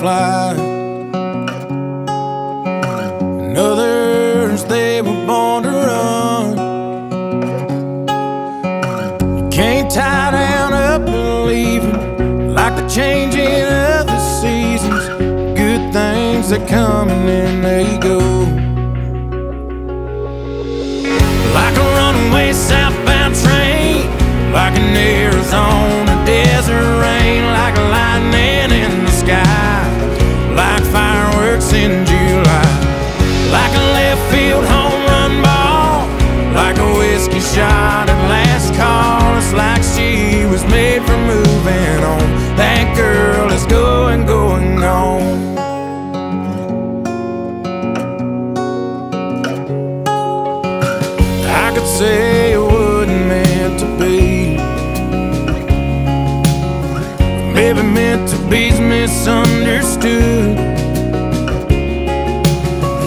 fly. And others, they were born to run. You can't tie down up and leave 'em like the changing of the seasons. Good things that come and then they go. Like a runaway southbound train, like an Arizona sky, like fireworks in July, like a left field home run ball, like a whiskey shot at last call. It's like she was made for moving on. That girl is going, going gone. I could say it wasn't meant to be. Maybe meant to be's misunderstood.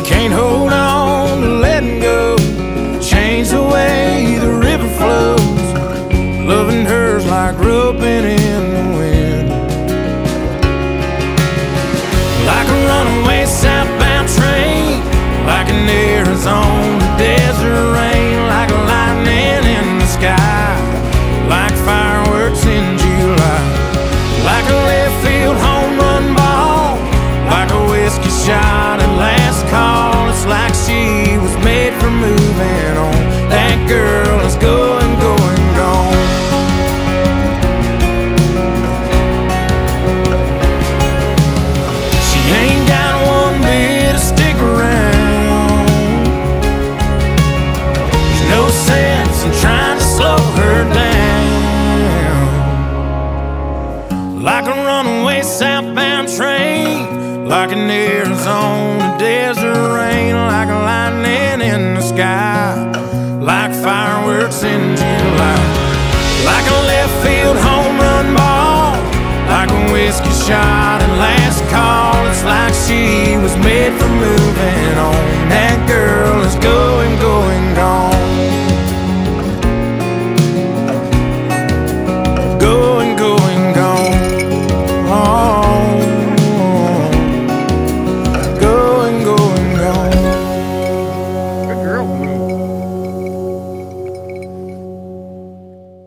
Can't hold on to letting go. Change the way the river flows. Loving her's like roping in the wind. Like a runaway southbound train, like an Arizona Like a runaway southbound train, like an Arizona desert rain, like a lightning in the sky, like fireworks in July, like a left field home run ball, like a whiskey shot at last call. It's like she was made for moving on.